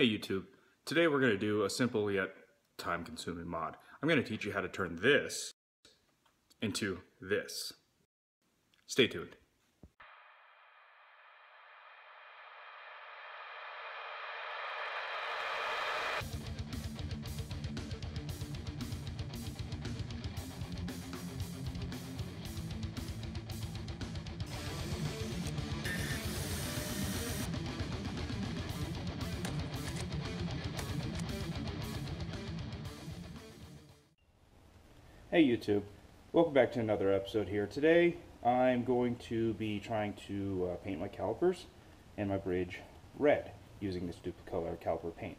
Hey YouTube, today we're going to do a simple yet time consuming mod. I'm going to teach you how to turn this into this. Stay tuned. Hey YouTube, welcome back to another episode here. Today I'm going to be trying to uh, paint my calipers and my bridge red using this Dupli-Color caliper paint.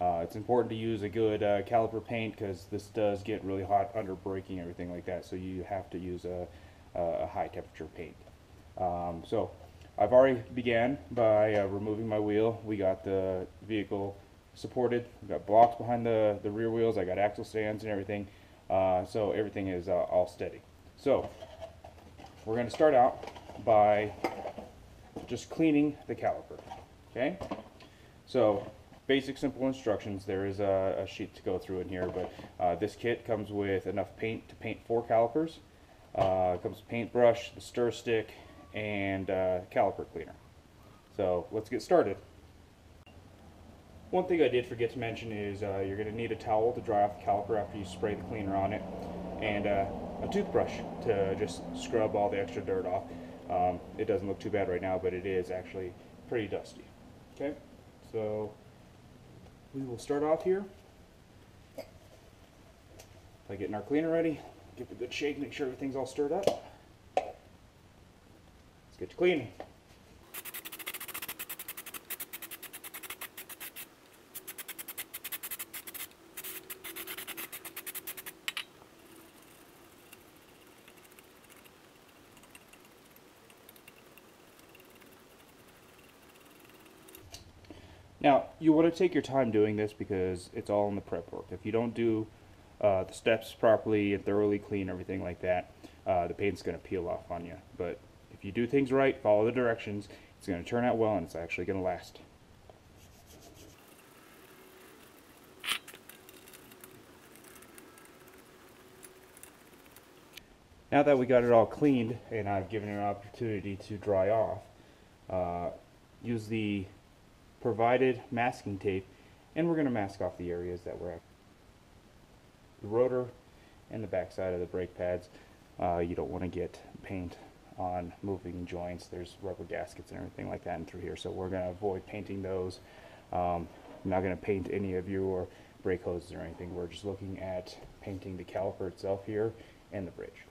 Uh, it's important to use a good uh, caliper paint because this does get really hot under braking everything like that so you have to use a, a high temperature paint. Um, so I've already began by uh, removing my wheel. We got the vehicle supported, we got blocks behind the, the rear wheels, I got axle stands and everything. Uh, so everything is uh, all steady. So we're going to start out by just cleaning the caliper. Okay? So basic simple instructions. There is a, a sheet to go through in here, but uh, this kit comes with enough paint to paint four calipers. Uh, comes with paintbrush, the stir stick, and uh, caliper cleaner. So let's get started. One thing I did forget to mention is uh, you're going to need a towel to dry off the caliper after you spray the cleaner on it, and uh, a toothbrush to just scrub all the extra dirt off. Um, it doesn't look too bad right now, but it is actually pretty dusty. Okay, so we will start off here by getting our cleaner ready. Give it a good shake, make sure everything's all stirred up. Let's get to cleaning. Now, you want to take your time doing this because it's all in the prep work. If you don't do uh, the steps properly and thoroughly clean everything like that, uh, the paint's going to peel off on you. But if you do things right, follow the directions, it's going to turn out well and it's actually going to last. Now that we got it all cleaned and I've given it an opportunity to dry off, uh, use the provided masking tape and we're going to mask off the areas that we're at. The rotor and the backside of the brake pads, uh, you don't want to get paint on moving joints. There's rubber gaskets and everything like that in through here, so we're going to avoid painting those. Um, I'm not going to paint any of your brake hoses or anything. We're just looking at painting the caliper itself here and the bridge.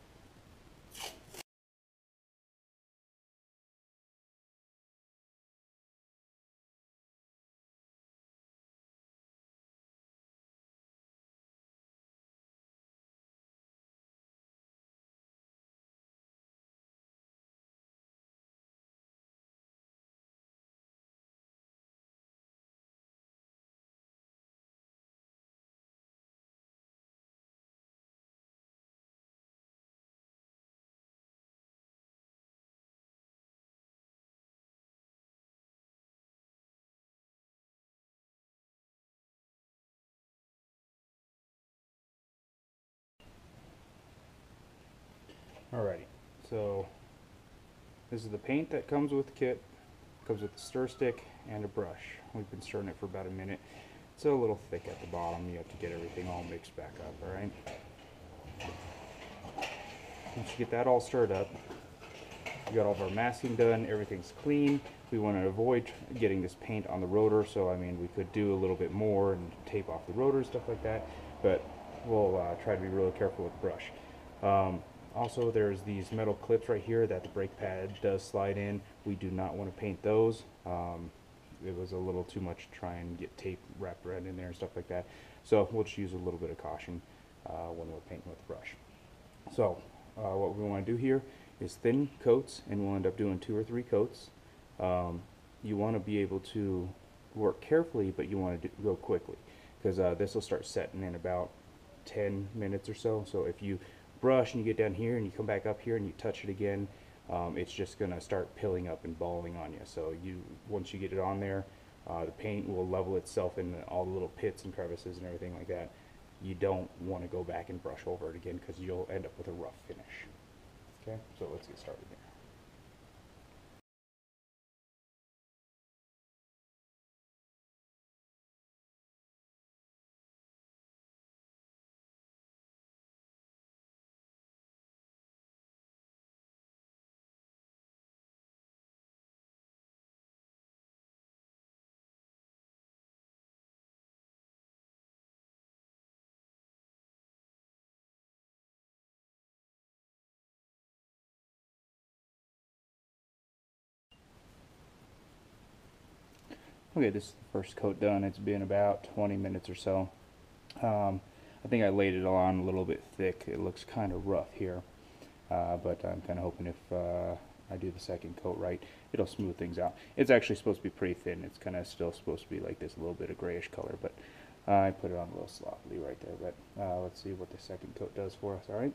Alrighty, so this is the paint that comes with the kit. Comes with a stir stick and a brush. We've been stirring it for about a minute. It's a little thick at the bottom. You have to get everything all mixed back up, alright? Once you get that all stirred up, we got all of our masking done, everything's clean. We want to avoid getting this paint on the rotor, so I mean we could do a little bit more and tape off the rotor, stuff like that, but we'll uh, try to be really careful with the brush. Um, also, there's these metal clips right here that the brake pad does slide in. We do not want to paint those. Um, it was a little too much to try and get tape wrapped around in there and stuff like that. So we'll just use a little bit of caution uh, when we're painting with the brush. So uh, what we want to do here is thin coats, and we'll end up doing two or three coats. Um, you want to be able to work carefully, but you want to go quickly because uh, this will start setting in about 10 minutes or so. So if you brush and you get down here and you come back up here and you touch it again, um, it's just going to start pilling up and balling on you. So you once you get it on there, Uh, the paint will level itself in all the little pits and crevices and everything like that. You don't want to go back and brush over it again because you'll end up with a rough finish. Okay, so let's get started here. Okay, this is the first coat done. It's been about 20 minutes or so. Um, I think I laid it on a little bit thick. It looks kind of rough here, uh, but I'm kind of hoping if uh, I do the second coat right, it'll smooth things out. It's actually supposed to be pretty thin. It's kind of still supposed to be like this a little bit of grayish color, but uh, I put it on a little sloppily right there. But uh, let's see what the second coat does for us. All right.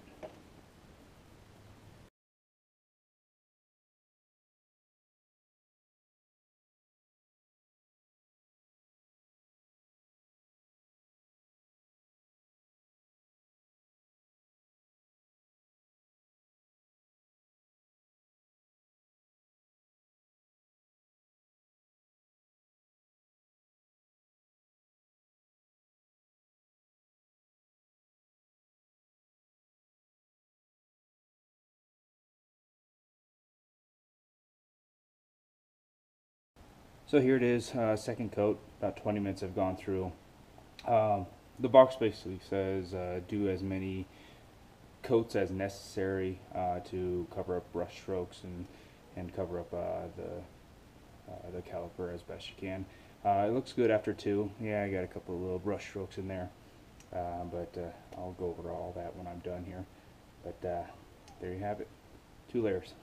So here it is, uh, second coat. About 20 minutes have gone through. Um, the box basically says uh, do as many coats as necessary uh, to cover up brush strokes and and cover up uh, the uh, the caliper as best you can. Uh, it looks good after two. Yeah, I got a couple of little brush strokes in there, but I'll go over all that when I'm done here. But there you have it, two layers.